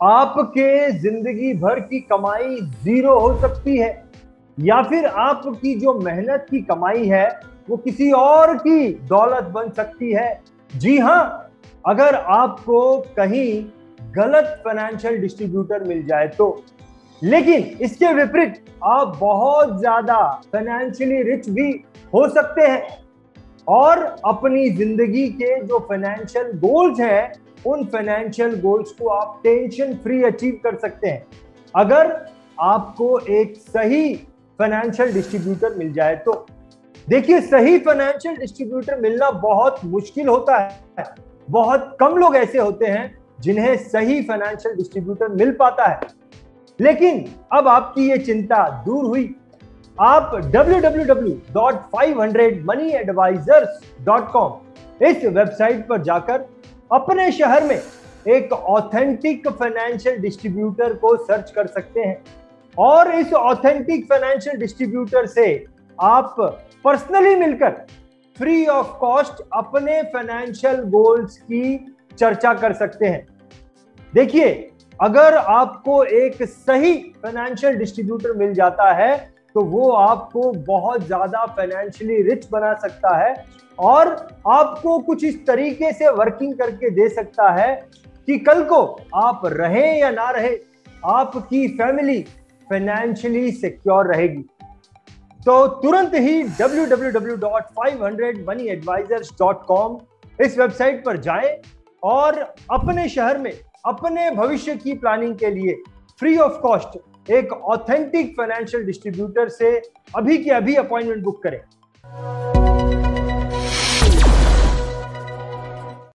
आपके ज़िंदगी भर की कमाई ज़ीरो हो सकती है, या फिर आपकी जो मेहनत की कमाई है, वो किसी और की दौलत बन सकती है। जी हाँ अगर आपको कहीं गलत फाइनेंशियल डिस्ट्रीब्यूटर मिल जाए तो। लेकिन इसके विपरीत आप बहुत ज़्यादा फाइनेंशियली रिच भी हो सकते हैं। और अपनी ज़िंदगी के जो फाइनेंशियल गोल्स हैं, उन फाइनेंशियल गोल्स को आप टेंशन फ्री अचीव कर सकते हैं। अगर आपको एक सही फाइनेंशियल डिस्ट्रीब्यूटर मिल जाए तो। देखिए, सही फाइनेंशियल डिस्ट्रीब्यूटर मिलना बहुत मुश्किल होता है। बहुत कम लोग ऐसे होते हैं जिन्हें सही फाइनेंशियल डिस्ट्रीब्यूटर मिल पाता है। लेकिन अब आपकी ये चिंता दूर हुई। आप www.500moneyadvisors.com इस वेबसाइट पर जाकर अपने शहर में एक ऑथेंटिक फाइनेंशियल डिस्ट्रीब्यूटर को सर्च कर सकते हैं। और इस ऑथेंटिक फाइनेंशियल डिस्ट्रीब्यूटर से आप पर्सनली मिलकर फ्री ऑफ़ कॉस्ट अपने फाइनेंशियल गोल्स की चर्चा कर सकते हैं। देखिए, अगर आपको एक सही फाइनेंशियल डिस्ट्रीब्यूटर मिल जाता है तो वो आपको बहुत ज़्यादा फाइनेंशियली रिच बना सकता है और आपको कुछ इस तरीके से वर्किंग करके दे सकता है कि कल को आप रहे या ना रहे, आपकी फैमिली फाइनेंशियली सिक्योर रहेगी। तो तुरंत ही www.500moneyadvisors.com इस वेबसाइट पर जाएँ और अपने शहर में, अपने भविष्य की प्लानिंग के लिए फ्री ऑफ़ कॉस्ट एक ऑथेंटिक फाइनेंशियल डिस्ट्रीब्यूटर से अभी के अभी अपॉइंटमेंट बुक करें।